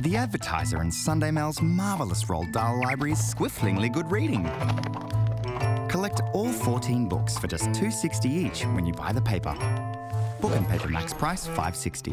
The Advertiser in Sunday Mail's marvellous Roald Dahl library is squifflingly good reading. Collect all 14 books for just 260 each when you buy the paper. Book and paper max price 560.